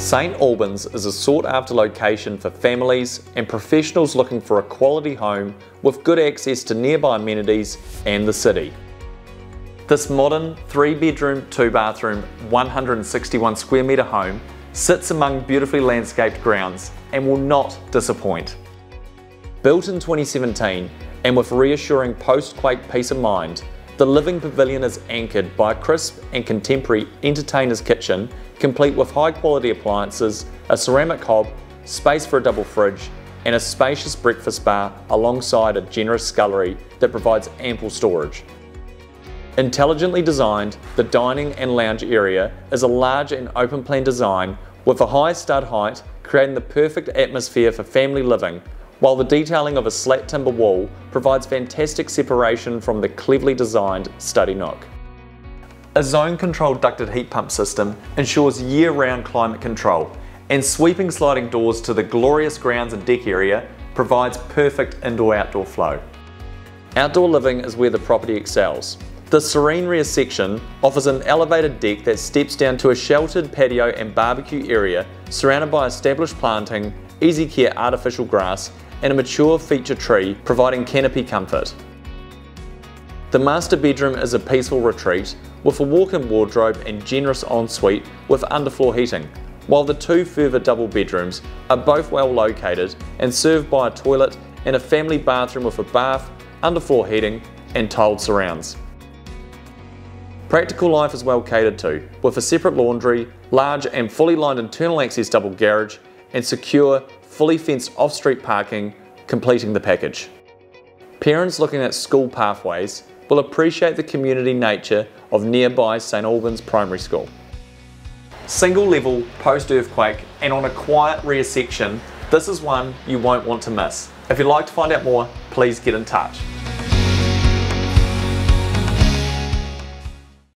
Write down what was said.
St Albans is a sought after location for families and professionals looking for a quality home with good access to nearby amenities and the city. This modern 3 bedroom, 2 bathroom, 161 square metre home sits among beautifully landscaped grounds and will not disappoint. Built in 2017 and with reassuring post-quake peace of mind, the living pavilion is anchored by a crisp and contemporary entertainer's kitchen, complete with high quality appliances, a ceramic hob, space for a double fridge, and a spacious breakfast bar alongside a generous scullery that provides ample storage. Intelligently designed, the dining and lounge area is a large and open plan design with a high stud height, creating the perfect atmosphere for family living while the detailing of a slat timber wall provides fantastic separation from the cleverly designed study nook. A zone-controlled ducted heat pump system ensures year-round climate control, and sweeping sliding doors to the glorious grounds and deck area provides perfect indoor-outdoor flow. Outdoor living is where the property excels. The serene rear section offers an elevated deck that steps down to a sheltered patio and barbecue area surrounded by established planting, easy care artificial grass and a mature feature tree providing canopy comfort. The master bedroom is a peaceful retreat with a walk-in wardrobe and generous ensuite with underfloor heating, while the two further double bedrooms are both well located and served by a toilet and a family bathroom with a bath, underfloor heating and tiled surrounds. Practical life is well catered to, with a separate laundry, large and fully lined internal access double garage, and secure fully fenced off-street parking, completing the package. Parents looking at school pathways will appreciate the community nature of nearby St Albans Primary School. Single level post-earthquake and on a quiet rear section, this is one you won't want to miss. If you'd like to find out more, please get in touch.